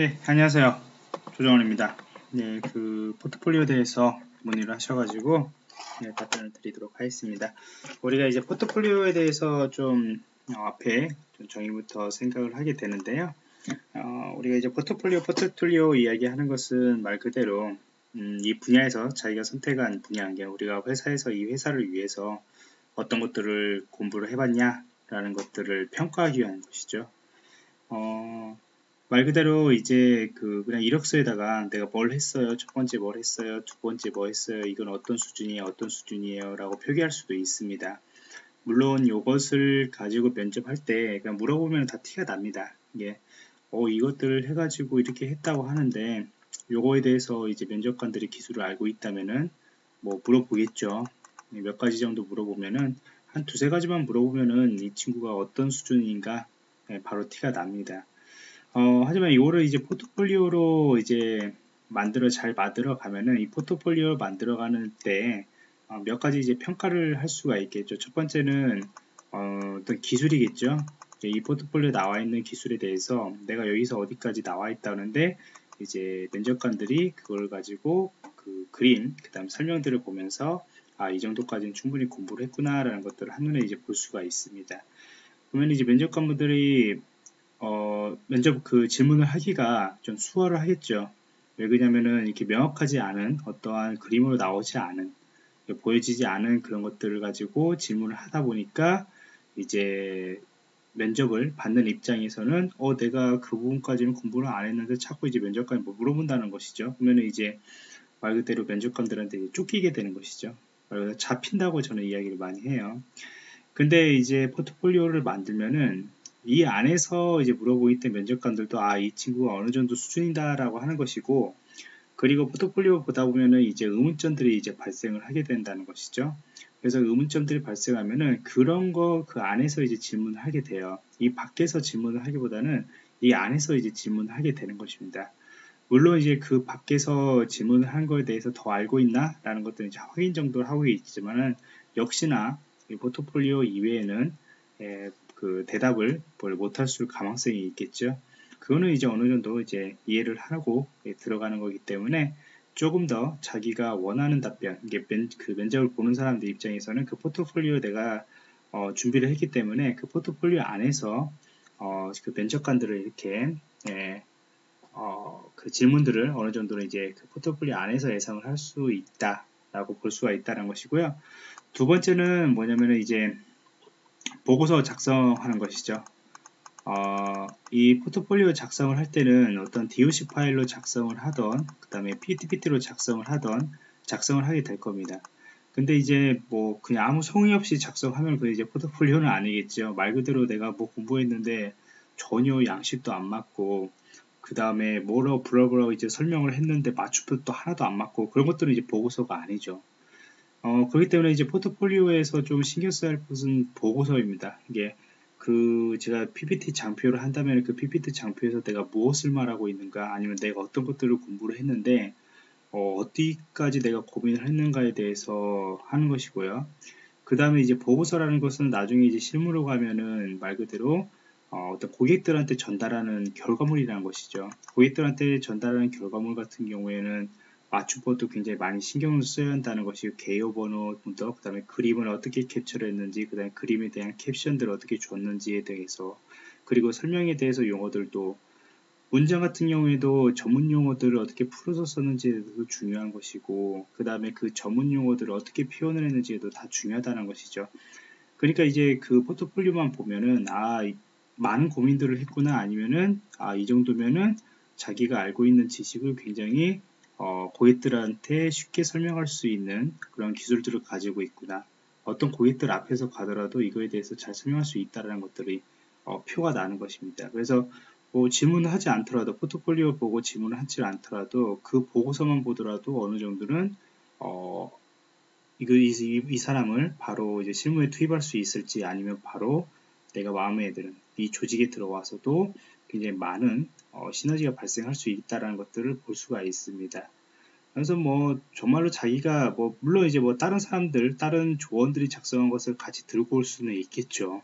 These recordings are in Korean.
네, 안녕하세요. 조정원입니다. 네, 그 포트폴리오에 대해서 문의를 하셔가지고 네, 답변을 드리도록 하겠습니다. 우리가 이제 포트폴리오에 대해서 좀 어, 앞에 좀 정의부터 생각을 하게 되는데요. 어, 우리가 이제 포트폴리오 포트폴리오 이야기하는 것은 말 그대로 음, 이 분야에서 자기가 선택한 분야인 게 우리가 회사에서 이 회사를 위해서 어떤 것들을 공부를 해봤냐라는 것들을 평가하기 위한 것이죠. 어, 말 그대로 이제 그 그냥 이력서에다가 내가 뭘 했어요? 첫 번째 뭘 했어요? 두 번째 뭐 했어요? 이건 어떤 수준이에요? 어떤 수준이에요? 라고 표기할 수도 있습니다. 물론 이것을 가지고 면접할 때 그냥 물어보면 다 티가 납니다. 이게 어 이것들을 해가지고 이렇게 했다고 하는데 요거에 대해서 이제 면접관들이 기술을 알고 있다면은 뭐 물어보겠죠. 몇 가지 정도 물어보면은 한 두세 가지만 물어보면은 이 친구가 어떤 수준인가? 네, 바로 티가 납니다 어, 하지만 이거를 이제 포트폴리오로 이제 만들어 잘 만들어 가면은 이 포트폴리오 만들어 가는 때몇 어, 가지 이제 평가를 할 수가 있겠죠. 첫 번째는 어, 어떤 기술이겠죠. 이 포트폴리오 나와 있는 기술에 대해서 내가 여기서 어디까지 나와 있다는데 이제 면접관들이 그걸 가지고 그 그림, 그 다음 설명들을 보면서 아, 이 정도까지는 충분히 공부를 했구나라는 것들을 한눈에 이제 볼 수가 있습니다. 그러면 이제 면접관분들이 어, 면접 그 질문을 하기가 좀 수월을 하겠죠. 왜 그러냐면은 이렇게 명확하지 않은 어떠한 그림으로 나오지 않은 보여지지 않은 그런 것들을 가지고 질문을 하다 보니까 이제 면접을 받는 입장에서는 어 내가 그 부분까지는 공부를 안 했는데 자꾸 이제 면접관이 뭐 물어본다는 것이죠. 그러면 이제 말 그대로 면접관들한테 쫓기게 되는 것이죠. 잡힌다고 저는 이야기를 많이 해요. 근데 이제 포트폴리오를 만들면은 이 안에서 이제 물어보기 때문에 면접관들도 아, 이 친구가 어느 정도 수준이다라고 하는 것이고, 그리고 포트폴리오 보다 보면은 이제 의문점들이 이제 발생을 하게 된다는 것이죠. 그래서 의문점들이 발생하면은 그런 거 그 안에서 이제 질문을 하게 돼요. 이 밖에서 질문을 하기보다는 이 안에서 이제 질문을 하게 되는 것입니다. 물론 이제 그 밖에서 질문을 한 거에 대해서 더 알고 있나? 라는 것들은 이제 확인 정도를 하고 있지만은 역시나 이 포트폴리오 이외에는 예, 그 대답을 못할 수 가망성이 있겠죠. 그거는 이제 어느 정도 이제 이해를 하고 들어가는 거기 때문에 조금 더 자기가 원하는 답변, 이게 면, 그 면접을 보는 사람들 입장에서는 그 포트폴리오 내가 어, 준비를 했기 때문에 그 포트폴리오 안에서 어, 그 면접관들을 이렇게 예, 어, 그 질문들을 어느 정도는 이제 그 포트폴리오 안에서 예상을 할 수 있다라고 볼 수가 있다는 것이고요. 두 번째는 뭐냐면은 이제 보고서 작성하는 것이죠. 어, 이 포트폴리오 작성을 할 때는 어떤 DOC 파일로 작성을 하던 그 다음에 PPT로 작성을 하던 작성을 하게 될 겁니다. 근데 이제 뭐 그냥 아무 성의 없이 작성하면 그 이제 포트폴리오는 아니겠죠. 말 그대로 내가 뭐 공부했는데 전혀 양식도 안 맞고 그 다음에 뭐로 블로그로 이제 설명을 했는데 맞춤도 또 하나도 안 맞고 그런 것들은 이제 보고서가 아니죠. 어, 그렇기 때문에 이제 포트폴리오에서 좀 신경 써야 할 것은 보고서입니다. 이게 그 제가 PPT 장표를 한다면 그 PPT 장표에서 내가 무엇을 말하고 있는가 아니면 내가 어떤 것들을 공부를 했는데 어, 어디까지 내가 고민을 했는가에 대해서 하는 것이고요. 그 다음에 이제 보고서라는 것은 나중에 이제 실무로 가면은 말 그대로 어, 어떤 고객들한테 전달하는 결과물이라는 것이죠. 고객들한테 전달하는 결과물 같은 경우에는 맞춤법도 굉장히 많이 신경을 써야 한다는 것이 개요 번호부터 그 다음에 그림을 어떻게 캡처를 했는지 그 다음에 그림에 대한 캡션들을 어떻게 줬는지에 대해서 그리고 설명에 대해서 용어들도 문장 같은 경우에도 전문 용어들을 어떻게 풀어서 썼는지에 대해서도 중요한 것이고 그 다음에 그 전문 용어들을 어떻게 표현을 했는지에도 다 중요하다는 것이죠. 그러니까 이제 그 포트폴리오만 보면은 아 많은 고민들을 했구나 아니면은 아 이 정도면은 자기가 알고 있는 지식을 굉장히 어, 고객들한테 쉽게 설명할 수 있는 그런 기술들을 가지고 있구나. 어떤 고객들 앞에서 가더라도 이거에 대해서 잘 설명할 수 있다는 것들이 어, 표가 나는 것입니다. 그래서 뭐 질문을 하지 않더라도 포트폴리오 보고 질문을 하지 않더라도 그 보고서만 보더라도 어느 정도는 어, 이거 이, 이, 사람을 바로 이제 실무에 투입할 수 있을지 아니면 바로 내가 마음에 드는 이 조직에 들어와서도 굉장히 많은 어, 시너지가 발생할 수 있다는 것들을 볼 수가 있습니다. 그래서 뭐 정말로 자기가 뭐 물론 이제 뭐 다른 사람들 다른 조원들이 작성한 것을 같이 들고 올 수는 있겠죠.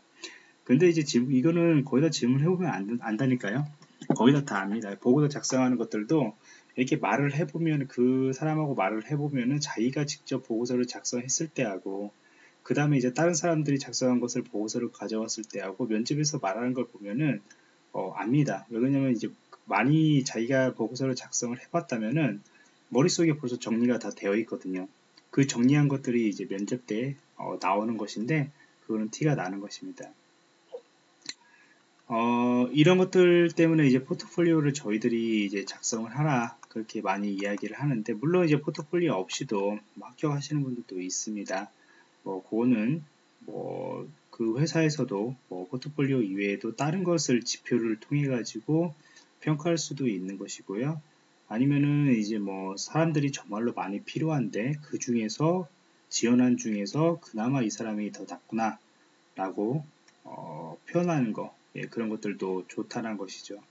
근데 이제 지, 이거는 거의 다 질문을 해보면 안, 안다니까요. 거의 다 다 압니다. 보고서 작성하는 것들도 이렇게 말을 해보면 그 사람하고 말을 해보면은 자기가 직접 보고서를 작성했을 때하고 그 다음에 이제 다른 사람들이 작성한 것을 보고서를 가져왔을 때하고 면접에서 말하는 걸 보면은 어, 압니다. 왜냐면 이제 많이 자기가 보고서를 작성을 해봤다면은 머릿속에 벌써 정리가 다 되어 있거든요. 그 정리한 것들이 이제 면접 때 어, 나오는 것인데 그거는 티가 나는 것입니다. 어, 이런 것들 때문에 이제 포트폴리오를 저희들이 이제 작성을 하라 그렇게 많이 이야기를 하는데 물론 이제 포트폴리오 없이도 합격하시는 분들도 있습니다. 뭐 그거는 뭐 그 회사에서도 뭐 포트폴리오 이외에도 다른 것을 지표를 통해 가지고 평가할 수도 있는 것이고요. 아니면은 이제 뭐 사람들이 정말로 많이 필요한데 그 중에서 지원한 중에서 그나마 이 사람이 더 낫구나 라고 어, 표현하는 거 예, 그런 것들도 좋다는 것이죠.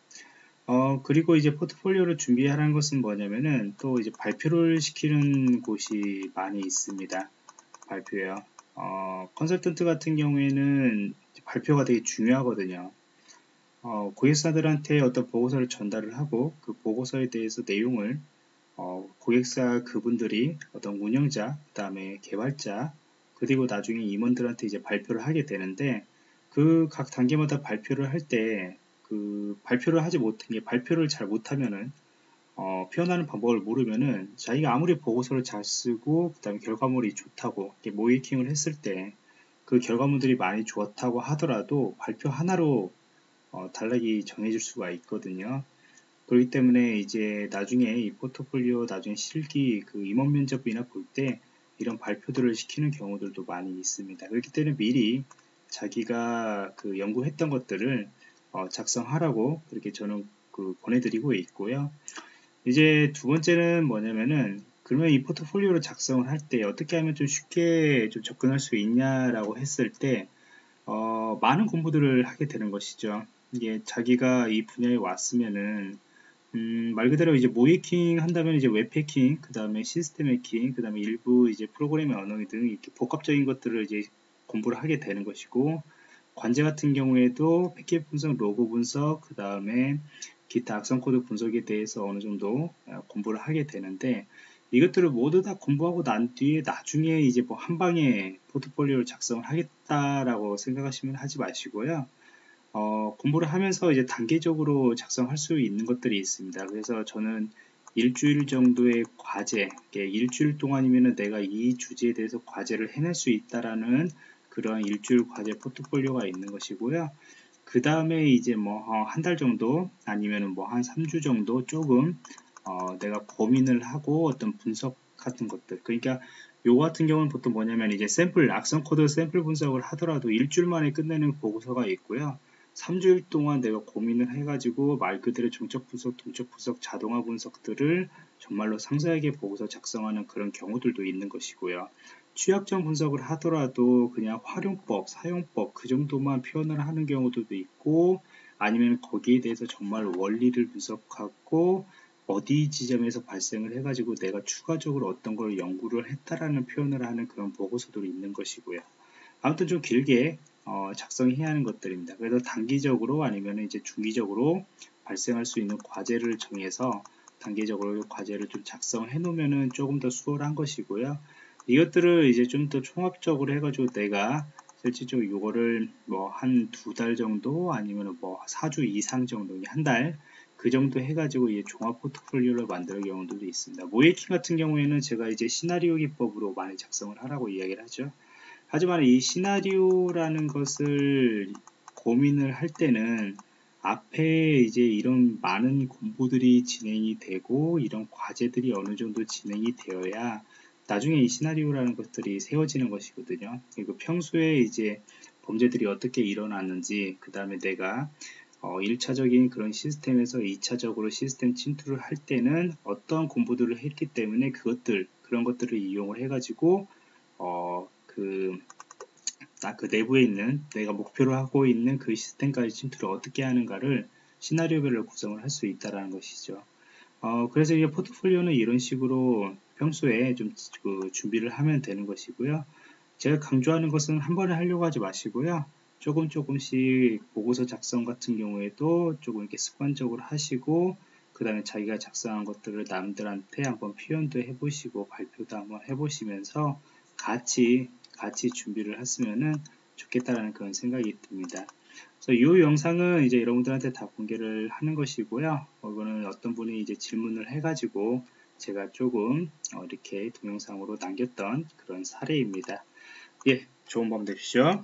어, 그리고 이제 포트폴리오를 준비하라는 것은 뭐냐면은 또 이제 발표를 시키는 곳이 많이 있습니다. 발표요. 어, 컨설턴트 같은 경우에는 발표가 되게 중요하거든요. 어, 고객사들한테 어떤 보고서를 전달을 하고 그 보고서에 대해서 내용을 어, 고객사 그분들이 어떤 운영자, 그 다음에 개발자, 그리고 나중에 임원들한테 이제 발표를 하게 되는데 그 각 단계마다 발표를 할 때 그 발표를 하지 못한 게 발표를 잘 못하면은 어, 표현하는 방법을 모르면은 자기가 아무리 보고서를 잘 쓰고 그다음에 결과물이 좋다고 모이킹을 했을 때 그 결과물들이 많이 좋다고 하더라도 발표 하나로 어, 단락이 정해질 수가 있거든요. 그렇기 때문에 이제 나중에 이 포트폴리오 나중에 실기 그 임원 면접이나 볼 때 이런 발표들을 시키는 경우들도 많이 있습니다. 그렇기 때문에 미리 자기가 그 연구했던 것들을 어, 작성하라고 그렇게 저는 그 보내드리고 있고요. 이제 두 번째는 뭐냐면은 그러면 이 포트폴리오를 작성을 할 때 어떻게 하면 좀 쉽게 좀 접근할 수 있냐라고 했을 때 어, 많은 공부들을 하게 되는 것이죠. 이게 자기가 이 분야에 왔으면은 음, 말 그대로 이제 모의해킹 한다면 이제 웹 해킹, 그 다음에 시스템 해킹, 그 다음에 일부 이제 프로그래밍 언어 등 이렇게 복합적인 것들을 이제 공부를 하게 되는 것이고 관제 같은 경우에도 패킷 분석, 로그 분석, 그 다음에 기타 악성 코드 분석에 대해서 어느 정도 어, 공부를 하게 되는데 이것들을 모두 다 공부하고 난 뒤에 나중에 이제 뭐 한 방에 포트폴리오를 작성을 하겠다라고 생각하시면 하지 마시고요. 어, 공부를 하면서 이제 단계적으로 작성할 수 있는 것들이 있습니다. 그래서 저는 일주일 정도의 과제, 일주일 동안이면 내가 이 주제에 대해서 과제를 해낼 수 있다라는 그러한 일주일 과제 포트폴리오가 있는 것이고요. 그 다음에 이제 뭐 한달 어, 정도 아니면 뭐 한 3주 정도 조금 어, 내가 고민을 하고 어떤 분석 같은 것들 그러니까 요 같은 경우는 보통 뭐냐면 이제 샘플 악성 코드 샘플 분석을 하더라도 일주일 만에 끝내는 보고서가 있고요. 3주일 동안 내가 고민을 해가지고 말 그대로 정적 분석, 동적 분석, 자동화 분석들을 정말로 상세하게 보고서 작성하는 그런 경우들도 있는 것이고요. 취약점 분석을 하더라도 그냥 활용법, 사용법 그 정도만 표현을 하는 경우들도 있고 아니면 거기에 대해서 정말 원리를 분석하고 어디 지점에서 발생을 해가지고 내가 추가적으로 어떤 걸 연구를 했다라는 표현을 하는 그런 보고서들이 있는 것이고요. 아무튼 좀 길게 어, 작성해야 하는 것들입니다. 그래서 단기적으로 아니면 이제 중기적으로 발생할 수 있는 과제를 정해서 단계적으로 과제를 좀 작성해 놓으면 조금 더 수월한 것이고요. 이것들을 이제 좀더 총합적으로 해가지고 내가 실질적으로 이거를 뭐 한 두 달 정도 아니면 뭐 4주 이상 정도 한 달 그 정도 해가지고 이 종합 포트폴리오를 만드는 경우도 있습니다. 모이킹 같은 경우에는 제가 이제 시나리오 기법으로 많이 작성을 하라고 이야기를 하죠. 하지만 이 시나리오라는 것을 고민을 할 때는 앞에 이제 이런 많은 공부들이 진행이 되고 이런 과제들이 어느 정도 진행이 되어야 나중에 이 시나리오라는 것들이 세워지는 것이거든요. 그리고 평소에 이제 범죄들이 어떻게 일어났는지, 그 다음에 내가 어, 1차적인 그런 시스템에서 2차적으로 시스템 침투를 할 때는 어떤 공부들을 했기 때문에 그것들, 그런 것들을 이용을 해가지고, 어, 그, 그 내부에 있는 내가 목표로 하고 있는 그 시스템까지 침투를 어떻게 하는가를 시나리오별로 구성을 할 수 있다라는 것이죠. 어, 그래서 이제 포트폴리오는 이런 식으로 평소에 좀 그 준비를 하면 되는 것이고요. 제가 강조하는 것은 한 번에 하려고 하지 마시고요. 조금 조금씩 보고서 작성 같은 경우에도 조금 이렇게 습관적으로 하시고 그 다음에 자기가 작성한 것들을 남들한테 한번 표현도 해보시고 발표도 한번 해보시면서 같이 같이 준비를 했으면은 좋겠다라는 그런 생각이 듭니다. 그래서 이 영상은 이제 여러분들한테 다 공개를 하는 것이고요. 어, 이거는 어떤 분이 이제 질문을 해가지고 제가 조금 어, 이렇게 동영상으로 남겼던 그런 사례입니다. 예, 좋은 밤 되십시오.